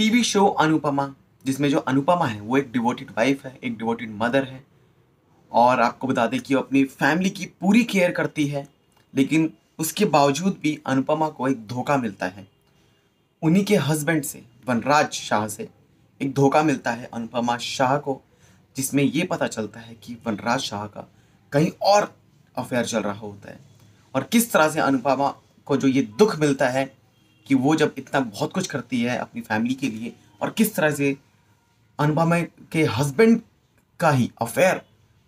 TV show Anupama, जिसमें जो अनुपमा है, वो एक डिवोटेड वाइफ है, एक डिवोटेड मदर है। और आपको बता दें कि वो अपनी फैमिली की पूरी केयर करती है, लेकिन उसके बावजूद भी अनुपमा को एक धोखा मिलता है। उन्हीं के हस्बैंड से, वनराज शाह से, एक धोखा मिलता है अनुपमा शाह को, जिसमें ये पता चलता है कि वनराज शाह का कहीं और अफेयर चल रहा होता है। और किस तरह से अनुपमा को जो ये दुख मिलता है कि वो जब इतना बहुत कुछ करती है अपनी फैमिली के लिए और किस तरह से अनुपमा के हस्बैंड का ही अफेयर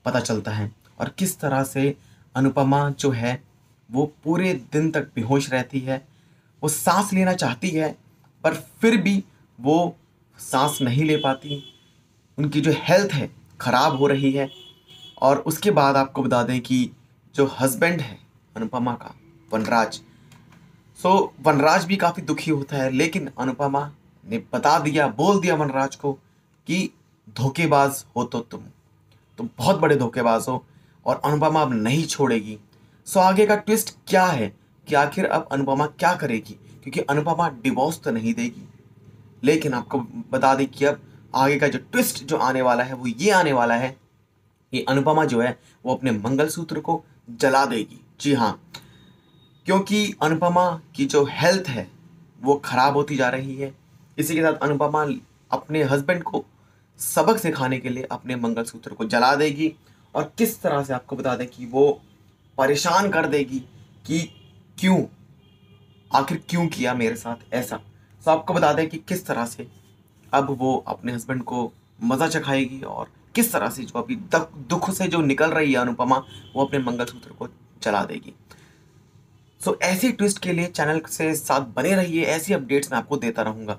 पता चलता है और किस तरह से अनुपमा जो है, वो पूरे दिन तक बेहोश रहती है, वो सांस लेना चाहती है, पर फिर भी वो सांस नहीं ले पाती। उनकी जो हेल्थ है, ख़राब हो रही है और उसके बाद आपको बता दें कि जो हस्बैंड है अनुपमा का, वनराज सो वनराज भी काफ़ी दुखी होता है, लेकिन अनुपमा ने बता दिया, बोल दिया वनराज को कि धोखेबाज हो तो तुम। तुम बहुत बड़े धोखेबाज हो और अनुपमा अब नहीं छोड़ेगी। सो आगे का ट्विस्ट क्या है? कि आखिर अब अनुपमा क्या करेगी? क्योंकि अनुपमा डिवोर्स तो नहीं देगी। लेकिन आपको बता दें कि अब आगे का जो ट्विस्ट जो आने वाला है, वो ये आने वाला है कि अनुपमा जो है, वो अपने मंगलसूत्र को जला देगी। जी हाँ क्योंकि अनुपमा की जो हेल्थ है, वो ख़राब होती जा रही है। इसी के साथ अनुपमा अपने हस्बैंड को सबक सिखाने के लिए अपने मंगलसूत्र को जला देगी और किस तरह से आपको बता दें कि वो परेशान कर देगी कि क्यों? आखिर क्यों किया मेरे साथ ऐसा? तो आपको बता दें कि किस तरह से अब वो अपने हस्बैंड को मज़ा चखाएगी और किस तरह से जो अभी दुख से जो निकल रही है अनुपमा, वो अपने मंगलसूत्र को जला देगी। सो ऐसी ट्विस्ट के लिए चैनल से साथ बने रहिए, ऐसी अपडेट्स मैं आपको देता रहूँगा।